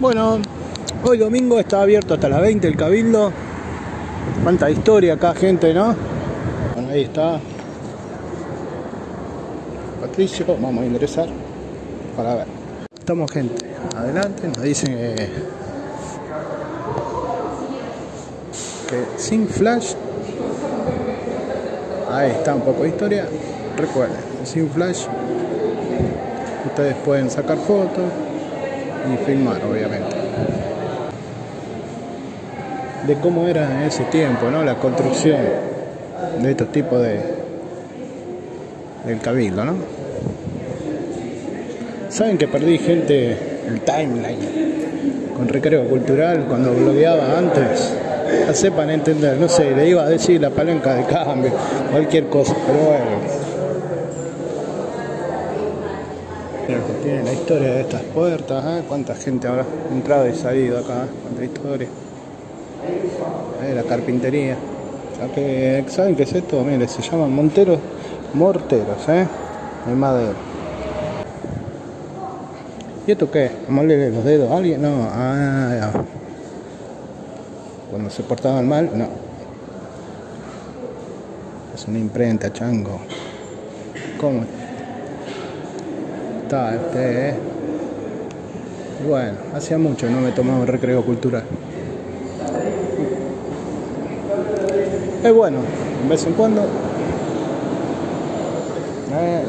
Bueno, hoy domingo está abierto hasta las 20 el Cabildo. Cuánta historia acá, gente, ¿no? Bueno, ahí está. Patricio, vamos a ingresar para ver. Estamos, gente, adelante. Nos dicen que, que sin flash. Ahí está un poco de historia. Recuerden, sin flash. Ustedes pueden sacar fotos y filmar, obviamente. De cómo era en ese tiempo, ¿no? La construcción de estos tipos de del cabildo, ¿no? Saben que perdí gente el timeline con recreo cultural cuando blogueaba antes. Ya sepan entender, no sé, le iba a decir la palanca de cambio, cualquier cosa, pero bueno. Mira que tiene la historia de estas puertas, ¿eh? cuánta gente habrá entrado y salido acá, cuánta historia. ¿Eh? La carpintería. Que, ¿Saben qué es esto? Mire, se llaman monteros, morteros, ¿eh? De madera. ¿Y esto qué? ¿Amarle los dedos a alguien? No, ah. Cuando se portaban mal, no. Es una imprenta, chango. ¿Cómo? Está, este, eh. Bueno, hacía mucho no me tomaba un recreo cultural. Es bueno, de vez en cuando. Eh,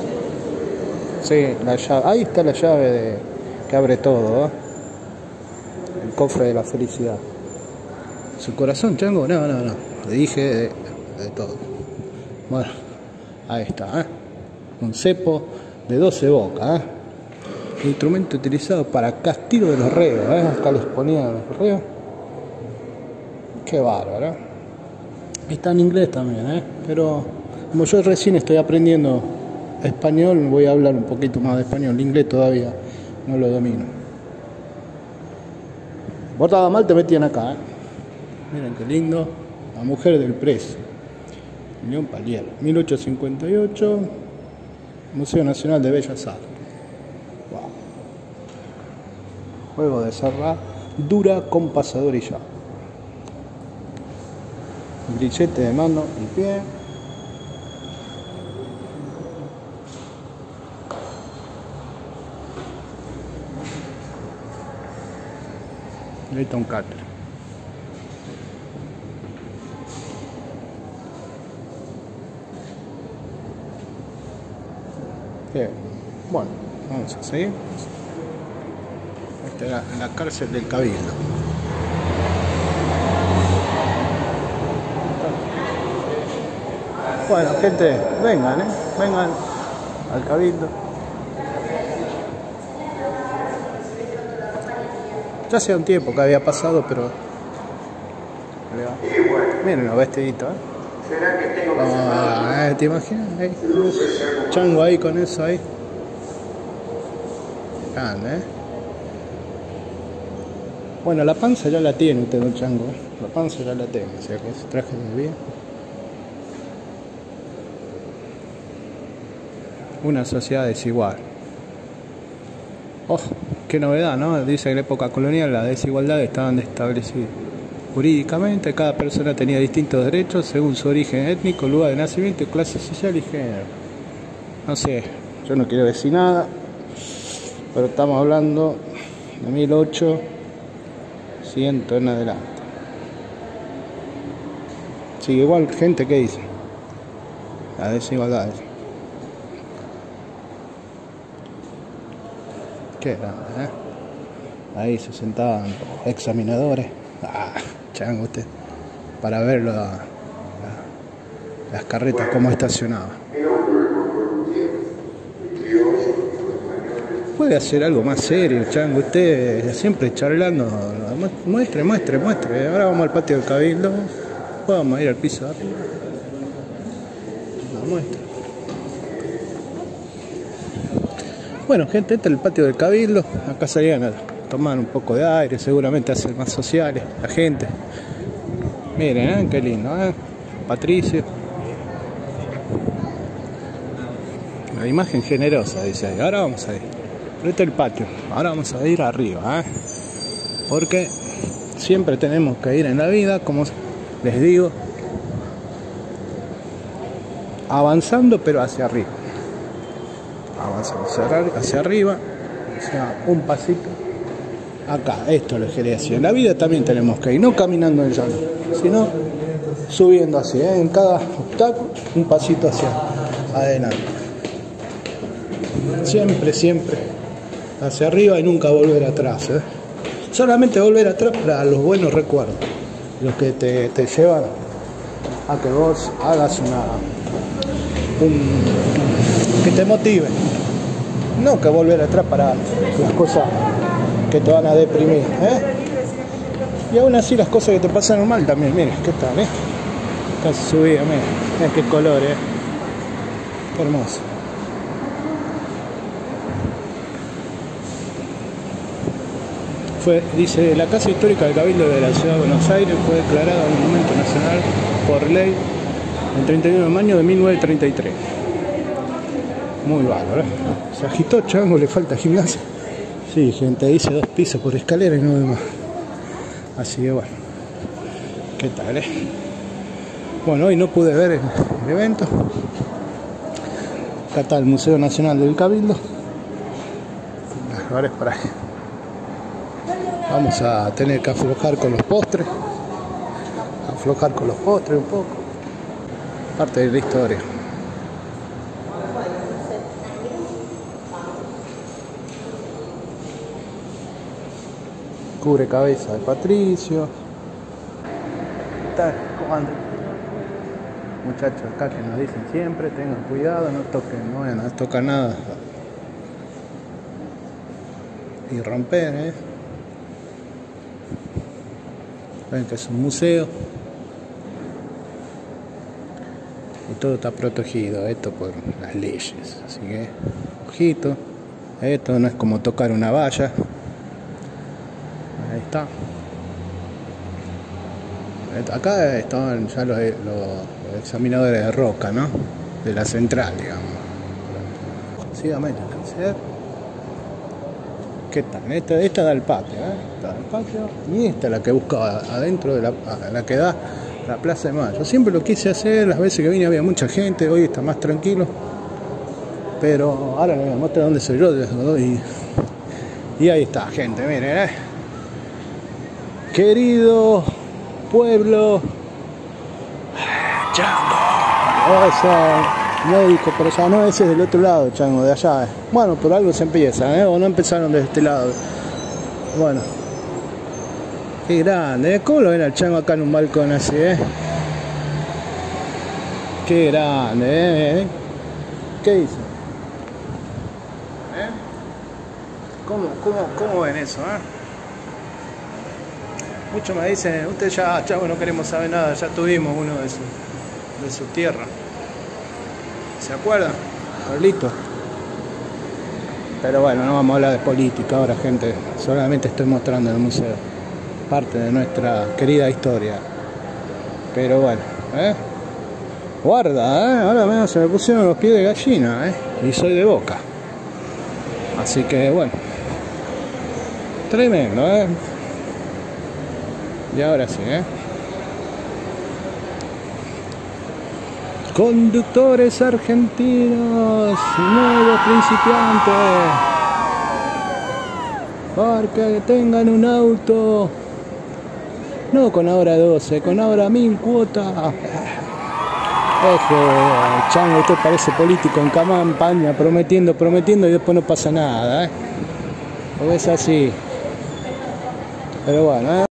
sí, la llave. Ahí está la llave de, que abre todo. ¿eh? El cofre de la felicidad. ¿Su corazón, chango? No, no, no. Le dije de, de todo. Bueno, ahí está. ¿eh? Un cepo de 12 bocas. ¿eh? Instrumento utilizado para castigo de los reos. ¿eh? Acá les ponían los reos. Qué bárbaro. Está en inglés también, ¿eh? pero como yo recién estoy aprendiendo español, voy a hablar un poquito más de español. El inglés todavía no lo domino. Bordaba mal, te metían acá. ¿eh? Miren qué lindo. La mujer del preso. León Palier, 1858. Museo Nacional de Bellas Artes. Juego de cerrar dura con pasador y llave. Grillete de mano y pie. Un catre. Bien. Bueno, vamos a seguir. Esta era la cárcel del Cabildo. Bueno, gente, vengan, ¿eh? Vengan al Cabildo. Ya hacía un tiempo que había pasado, pero... Miren los vestiditos, ¿eh? Ah, ¿eh? ¿Te imaginas? Ahí, chango ahí con eso ahí. Grande, ¿eh? Bueno, la panza ya la tiene usted, un chango. La panza ya la tengo, o sea que ese traje de bien. Una sociedad desigual. Oh, qué novedad, ¿no? Dice que en la época colonial las desigualdades estaban establecidas. Jurídicamente, cada persona tenía distintos derechos según su origen étnico, lugar de nacimiento, clase social y género. No sé, yo no quiero decir nada, pero estamos hablando de 1800 en adelante. Sí, igual gente que dice las desigualdades. Qué grande, ¿eh? Ahí se sentaban examinadores. Ah, chango usted. Para ver la, la, las carretas cómo estacionaban. Puede hacer algo más serio, chango. Usted siempre charlando. Muestre, muestre, muestre. Ahora vamos al patio del cabildo. Vamos a ir al piso de. La muestra. Bueno, gente, este es el patio del Cabildo. Acá salían a tomar un poco de aire, seguramente hacen más sociales la gente. Miren, ¿eh? qué lindo, ¿eh? Patricio. La imagen generosa, dice ahí. Ahora vamos a ir. Pero este es el patio. Ahora vamos a ir arriba, ¿eh? Porque siempre tenemos que ir en la vida, como les digo, avanzando pero hacia arriba. Avanzando hacia arriba, o sea, un pasito acá, esto les quería decir. En la vida también tenemos que ir, no caminando en llano, sino subiendo así, ¿eh? en cada obstáculo, un pasito hacia adelante. Siempre, siempre hacia arriba y nunca volver atrás. ¿eh? Solamente volver atrás para los buenos recuerdos, los que te, te llevan a que vos hagas una que te motive. No que volver atrás para las cosas que te van a deprimir. ¿eh? Y aún así las cosas que te pasan mal también, miren, ¿qué tal? Eh? Casi subida, miren, miren qué color, ¿eh? Hermoso. Fue, dice, la Casa Histórica del Cabildo de la Ciudad de Buenos Aires fue declarada Monumento Nacional por ley el 31 de mayo de 1933. Muy bárbaro. ¿eh? Se agitó chango, le falta gimnasia. Gente, hice dos pisos por escalera y no demás. Así que bueno. ¿Qué tal, eh? Bueno, hoy no pude ver el, evento. Acá está el Museo Nacional del Cabildo. Ahora es para ahí. Vamos a tener que aflojar con los postres. Aflojar con los postres un poco parte de la historia. Cubre cabeza de Patricio. tal? Muchachos acá que nos dicen siempre, tengan cuidado, no toquen, no vayan a tocar nada. Y romper, ¿eh? Ven que es un museo. y todo está protegido, esto por las leyes. Así que, ojito, esto no es como tocar una valla. Está. Acá estaban ya los, examinadores de roca, ¿no? De la central, digamos. Sígame, ¿Qué tal? Esta, esta da al patio, ¿eh? Esta da al patio. Y esta es la que buscaba adentro de la, la que da la Plaza de Mayo. Siempre lo quise hacer, las veces que vine había mucha gente, hoy está más tranquilo. Pero ahora les mostrar dónde soy yo. Y, y ahí está, gente, miren, ¿eh? Querido pueblo. Chango. Esa, médico, pero ya no, ese es del otro lado, chango, de allá. Bueno, por algo se empieza, ¿eh? O no empezaron de este lado. Bueno. Qué grande, ¿eh? ¿Cómo lo ven al chango acá en un balcón así, eh? Qué grande, ¿eh? ¿Qué dice? ¿Eh? ¿Cómo, cómo, cómo ven eso, eh? Muchos me dicen, usted ya, chavo, no queremos saber nada, ya tuvimos uno de su, de su tierra. ¿Se acuerdan? Carlito. Pero bueno, no vamos a hablar de política ahora, gente. Solamente estoy mostrando el museo parte de nuestra querida historia. Pero bueno, ¿eh? Guarda, ¿eh? Ahora menos se me pusieron los pies de gallina, ¿eh? Y soy de boca. Así que bueno. Tremendo, ¿eh? Y ahora sí, ¿eh? Conductores argentinos, nuevos principiantes. Porque tengan un auto no con ahora 12, con ahora 1000 cuotas. Ojo, chango, usted parece político en campaña, prometiendo, prometiendo y después no pasa nada, ¿eh? O es así. Pero bueno, ¿eh?